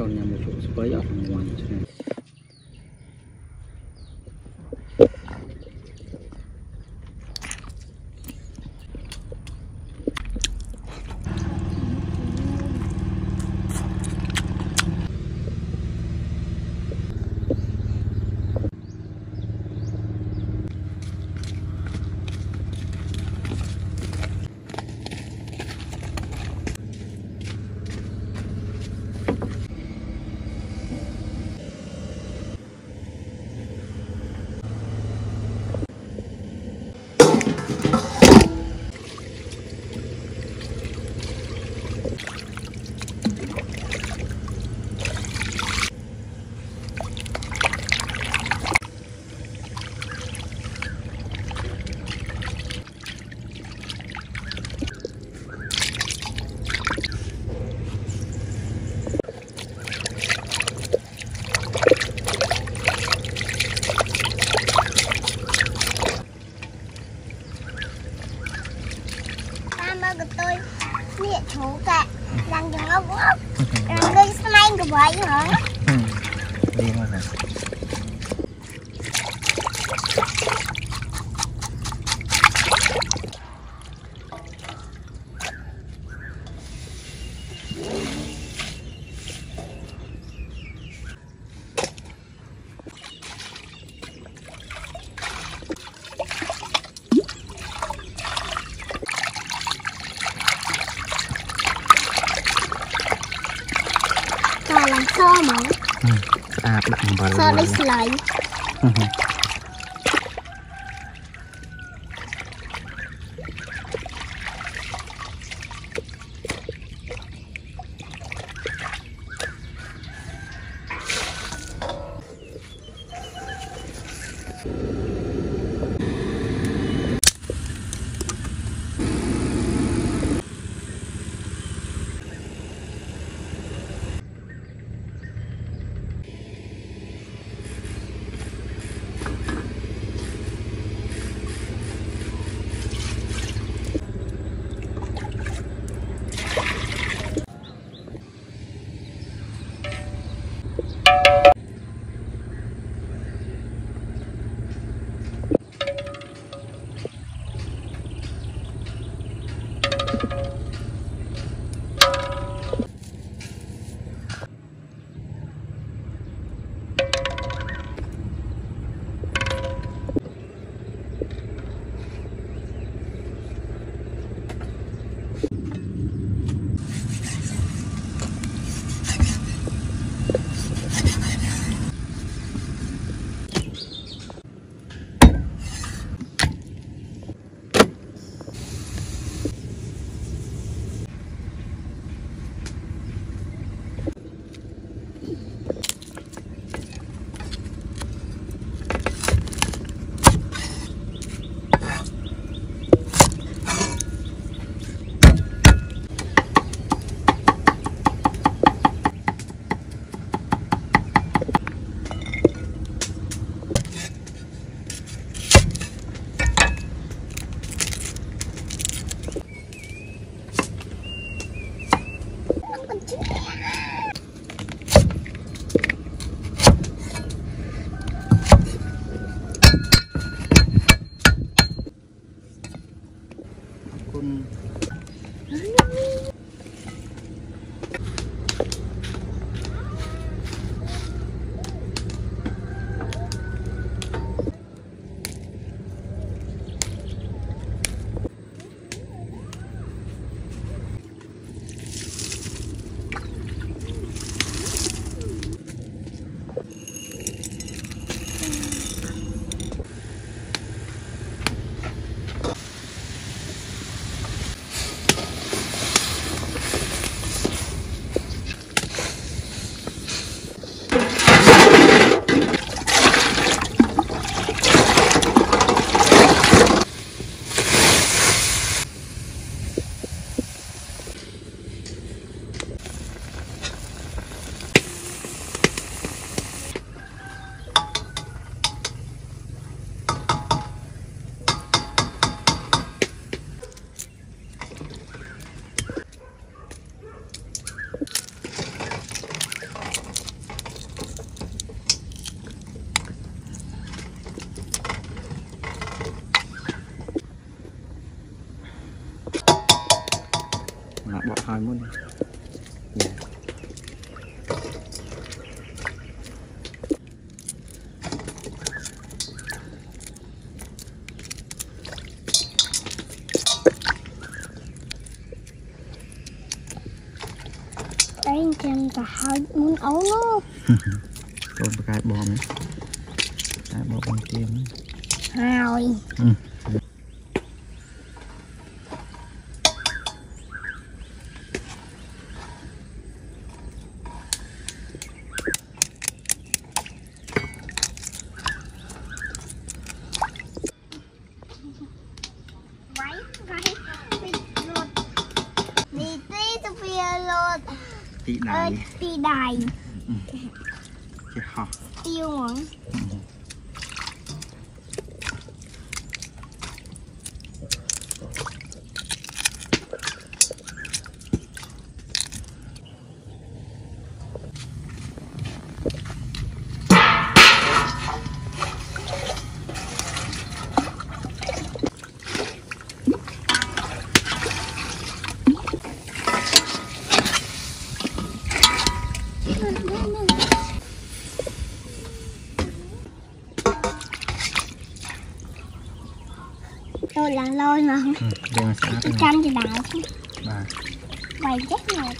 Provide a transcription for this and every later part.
going down the short square, I don't know ហូកាឡើងយ៉ាងងប់ឡើងស្មៃក្បាយហ្នឹងសហ្មងស្អាតដាក់អំបិលសដូចស្លៃ luôn này. Yeah. Đấy, chèm cả hai muốn ấu luôn Con cái bò nữa Cái bò bằng tiền Hai 嗯。tôi làng lôi mà không? Ừ, đây là thì đại chứ Bà Bày chết rồi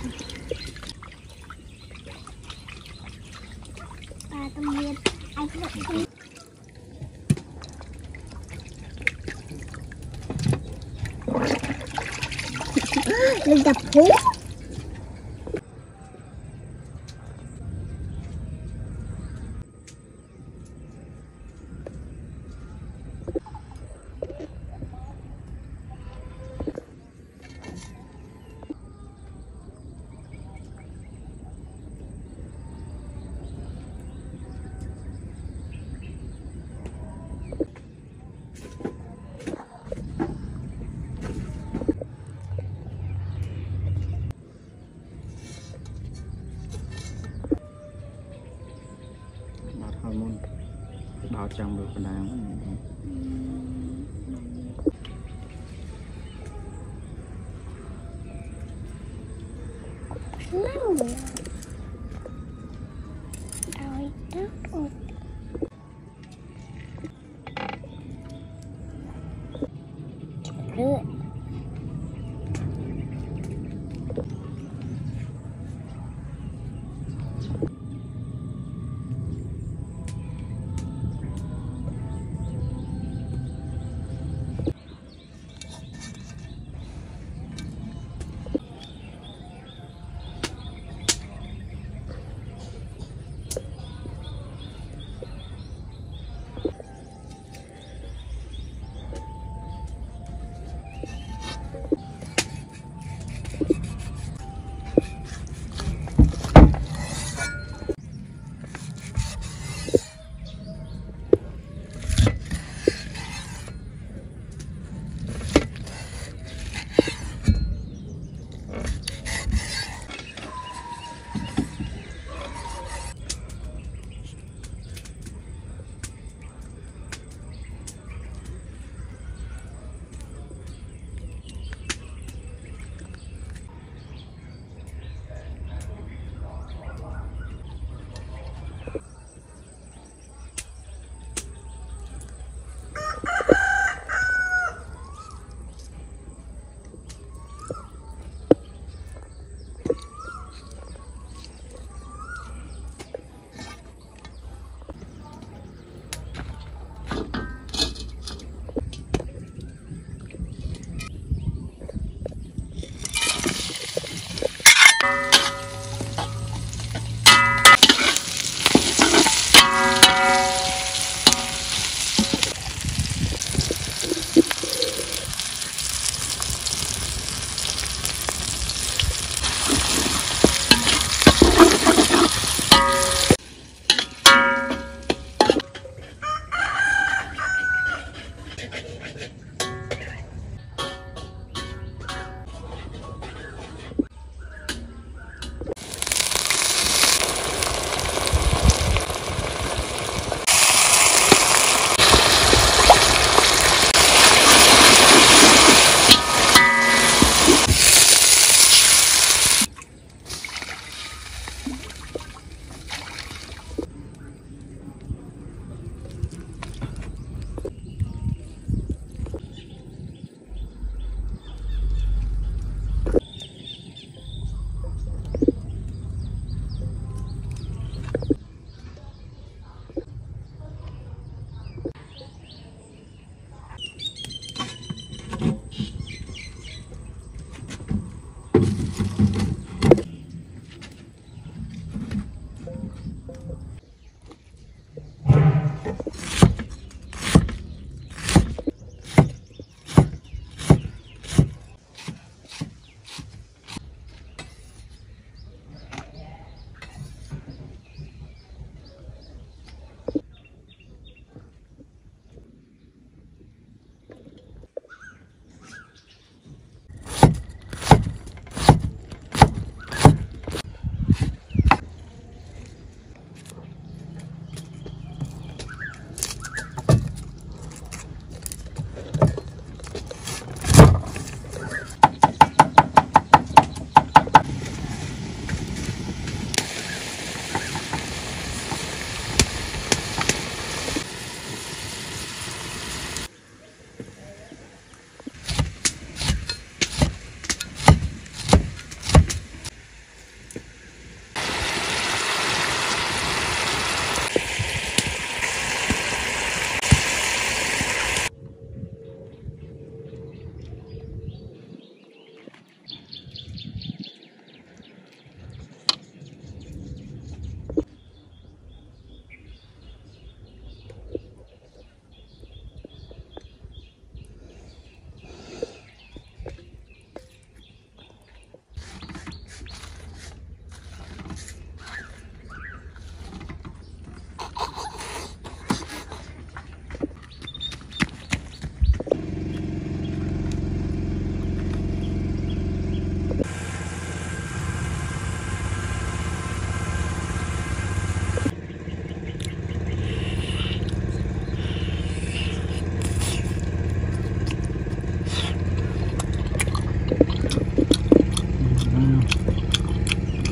Bà tâm viên Anh cũng không Đừng đập hú ចង់ដូចបណ្ដាម៉ៅឲ្យទឹកអត់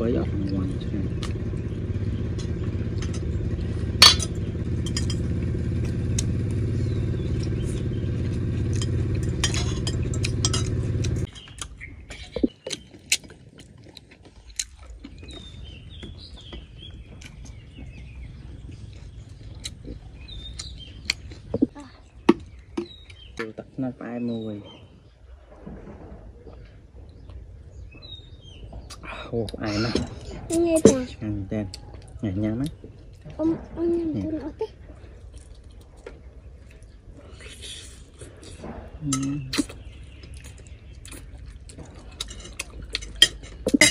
បីអត់រង្វាន់ឆ្នាំចូលទឹកស្និតផ្អែមមួយអូផ្អែមណាស់ញ៉ែតាឆ្ងាញ់មែនតើញ៉ាំញ៉ាំណាអ៊ំអ៊ំញ៉ាំខ្លួនអត់ទេស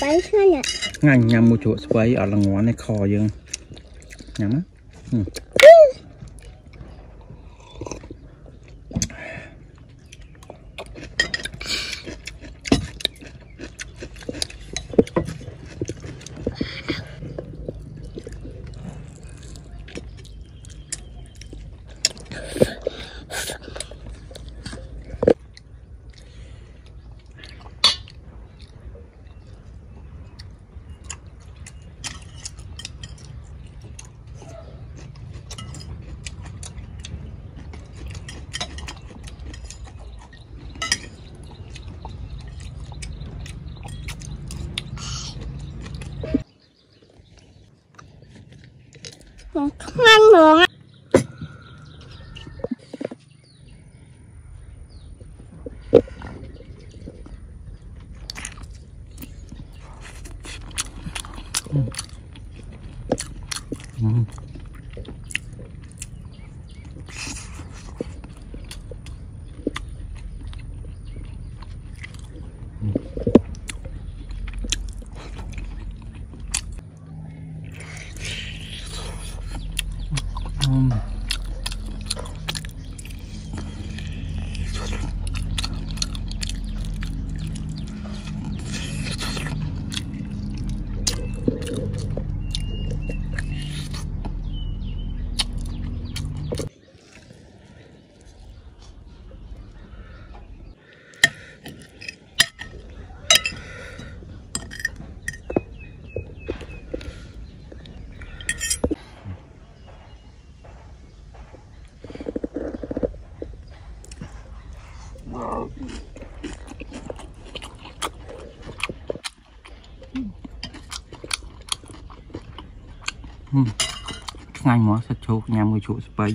្បៃឆ្ងាញ់ណាស់ញ៉ាំមួយជ្រក់ស្បៃអត់ល្ងន់ទេខយើងញ៉ាំណា không ăn được Um. ឆ្ងាញ់ហ្មងសាច់ជ្រូកញ៉ាំមួយជ្រូកស្ពៃ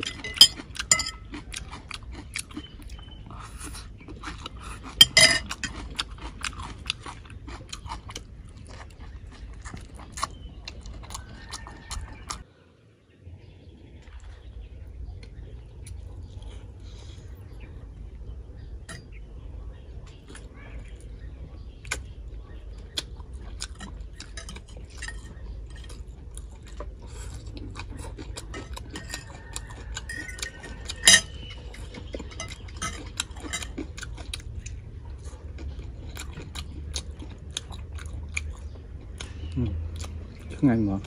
干什么？